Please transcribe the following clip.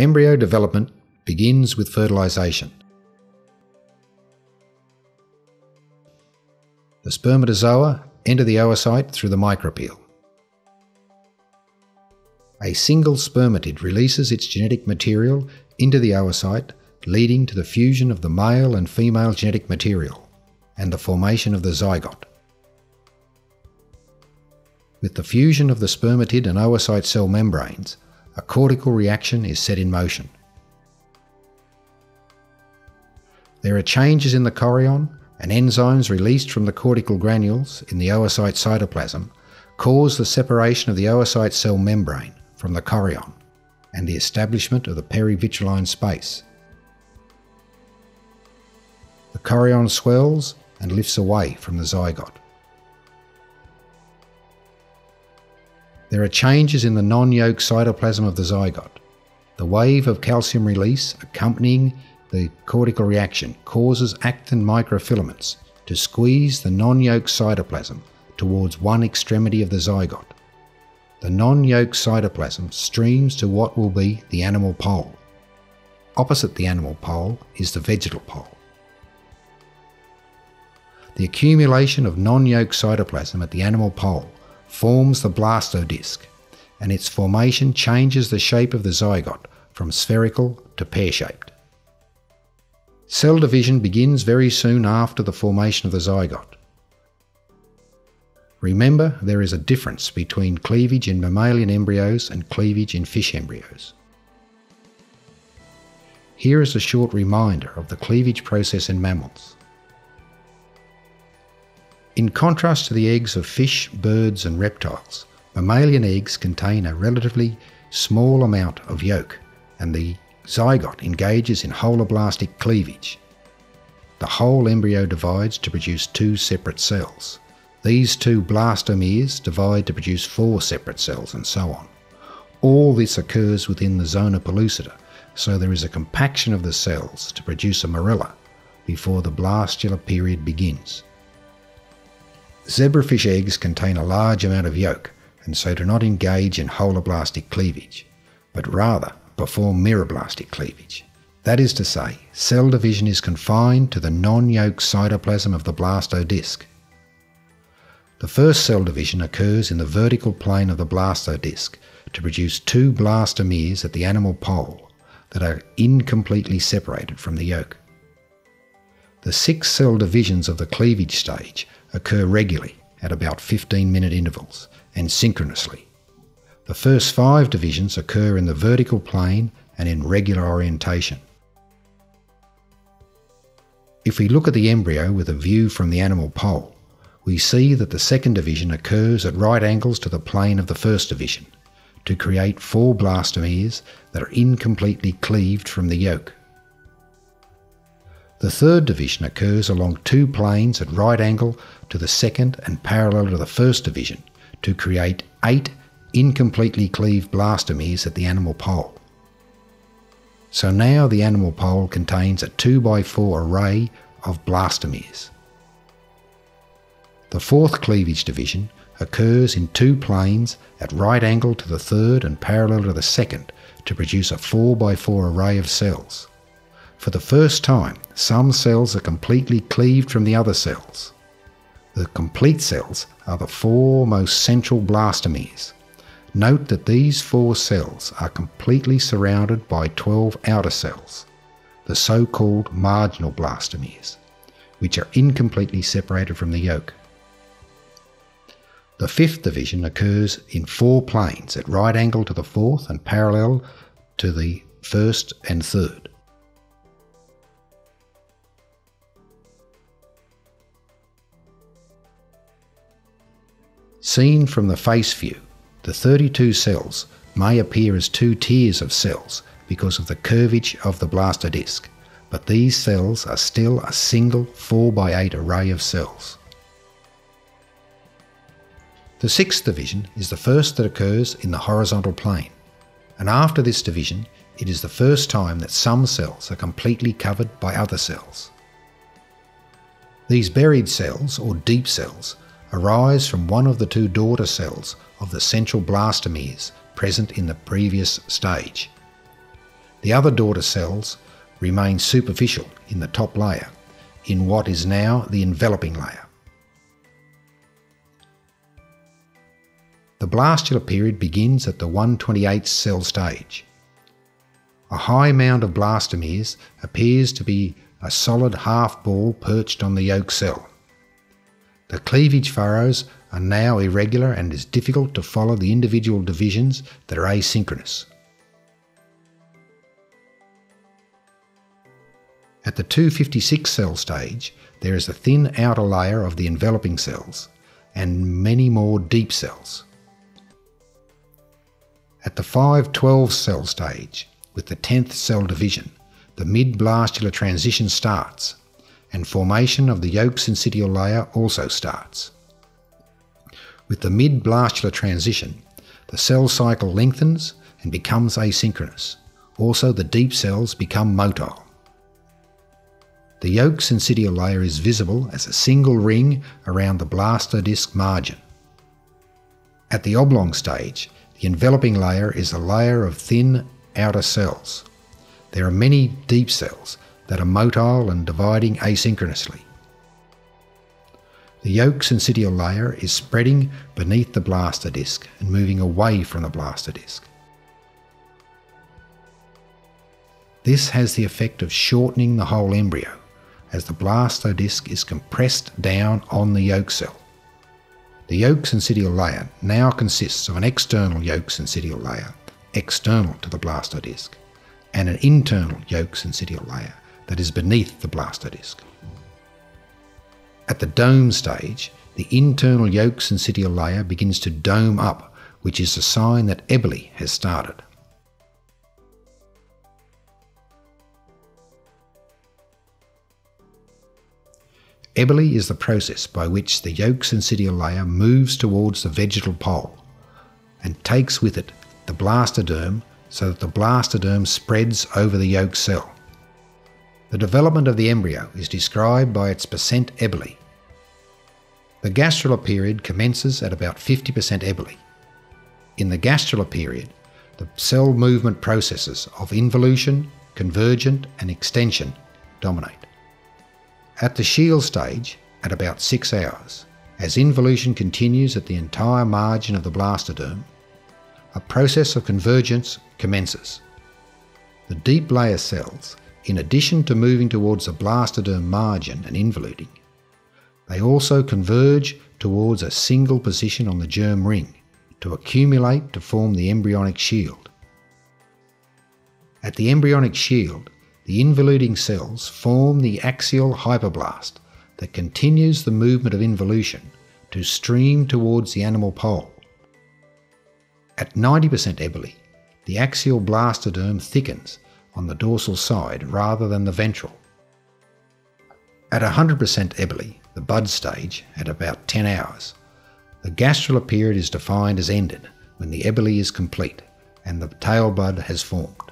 Embryo development begins with fertilisation. The spermatozoa enter the oocyte through the micropyle. A single spermatid releases its genetic material into the oocyte, leading to the fusion of the male and female genetic material and the formation of the zygote. With the fusion of the spermatid and oocyte cell membranes, a cortical reaction is set in motion. There are changes in the chorion, and enzymes released from the cortical granules in the oocyte cytoplasm cause the separation of the oocyte cell membrane from the chorion and the establishment of the perivitelline space. The chorion swells and lifts away from the zygote. There are changes in the non-yolk cytoplasm of the zygote. The wave of calcium release accompanying the cortical reaction causes actin microfilaments to squeeze the non-yolk cytoplasm towards one extremity of the zygote. The non-yolk cytoplasm streams to what will be the animal pole. Opposite the animal pole is the vegetal pole. The accumulation of non-yolk cytoplasm at the animal pole forms the blastodisc, and its formation changes the shape of the zygote from spherical to pear-shaped. Cell division begins very soon after the formation of the zygote. Remember, there is a difference between cleavage in mammalian embryos and cleavage in fish embryos. Here is a short reminder of the cleavage process in mammals. In contrast to the eggs of fish, birds, and reptiles, mammalian eggs contain a relatively small amount of yolk, and the zygote engages in holoblastic cleavage. The whole embryo divides to produce two separate cells. These two blastomeres divide to produce four separate cells, and so on. All this occurs within the zona pellucida, so there is a compaction of the cells to produce a morula before the blastular period begins. Zebrafish eggs contain a large amount of yolk and so do not engage in holoblastic cleavage, but rather perform meroblastic cleavage. That is to say, cell division is confined to the non-yolk cytoplasm of the blastodisc. The first cell division occurs in the vertical plane of the blastodisc to produce two blastomeres at the animal pole that are incompletely separated from the yolk. The six cell divisions of the cleavage stage occur regularly at about 15 minute intervals and synchronously. The first five divisions occur in the vertical plane and in regular orientation. If we look at the embryo with a view from the animal pole, we see that the second division occurs at right angles to the plane of the first division to create four blastomeres that are incompletely cleaved from the yolk. The third division occurs along two planes at right angle to the second and parallel to the first division to create eight incompletely cleaved blastomeres at the animal pole. So now the animal pole contains a 2x4 array of blastomeres. The fourth cleavage division occurs in two planes at right angle to the third and parallel to the second to produce a 4x4 array of cells. For the first time, some cells are completely cleaved from the other cells. The complete cells are the four most central blastomeres. Note that these four cells are completely surrounded by 12 outer cells, the so-called marginal blastomeres, which are incompletely separated from the yolk. The fifth division occurs in four planes at right angle to the fourth and parallel to the first and third. Seen from the face view, the 32 cells may appear as two tiers of cells because of the curvature of the blastodisc, but these cells are still a single 4x8 array of cells. The sixth division is the first that occurs in the horizontal plane, and after this division, it is the first time that some cells are completely covered by other cells. These buried cells, or deep cells, arise from one of the two daughter cells of the central blastomeres present in the previous stage. The other daughter cells remain superficial in the top layer, in what is now the enveloping layer. The blastular period begins at the 128th cell stage. A high mound of blastomeres appears to be a solid half ball perched on the yolk cell. The cleavage furrows are now irregular and it is difficult to follow the individual divisions that are asynchronous. At the 256 cell stage, there is a thin outer layer of the enveloping cells and many more deep cells. At the 512 cell stage, with the 10th cell division, the mid-blastular transition starts, and formation of the yolk syncytial layer also starts. With the mid-blastular transition, the cell cycle lengthens and becomes asynchronous. Also, the deep cells become motile. The yolk syncytial layer is visible as a single ring around the blastodisc margin. At the oblong stage, the enveloping layer is a layer of thin outer cells. There are many deep cells that are motile and dividing asynchronously. The yolk syncytial layer is spreading beneath the blastodisc and moving away from the blastodisc. This has the effect of shortening the whole embryo as the blastodisc is compressed down on the yolk cell. The yolk syncytial layer now consists of an external yolk syncytial layer, external to the blastodisc, and an internal yolk syncytial layer that is beneath the blastodisc. At the dome stage, the internal yolk syncytial layer begins to dome up, which is a sign that epiboly has started. Epiboly is the process by which the yolk syncytial layer moves towards the vegetal pole and takes with it the blastoderm so that the blastoderm spreads over the yolk cell. The development of the embryo is described by its percent epiboly. The gastrula period commences at about 50% epiboly. In the gastrula period, the cell movement processes of involution, convergent, and extension dominate. At the shield stage, at about 6 hours, as involution continues at the entire margin of the blastoderm, a process of convergence commences. The deep layer cells, in addition to moving towards the blastoderm margin and involuting, they also converge towards a single position on the germ ring to accumulate to form the embryonic shield. At the embryonic shield, the involuting cells form the axial hypoblast that continues the movement of involution to stream towards the animal pole. At 90% epiboly, the axial blastoderm thickens on the dorsal side rather than the ventral. At 100% epiboly, the bud stage, at about 10 hours, the gastrula period is defined as ended when the epiboly is complete and the tail bud has formed.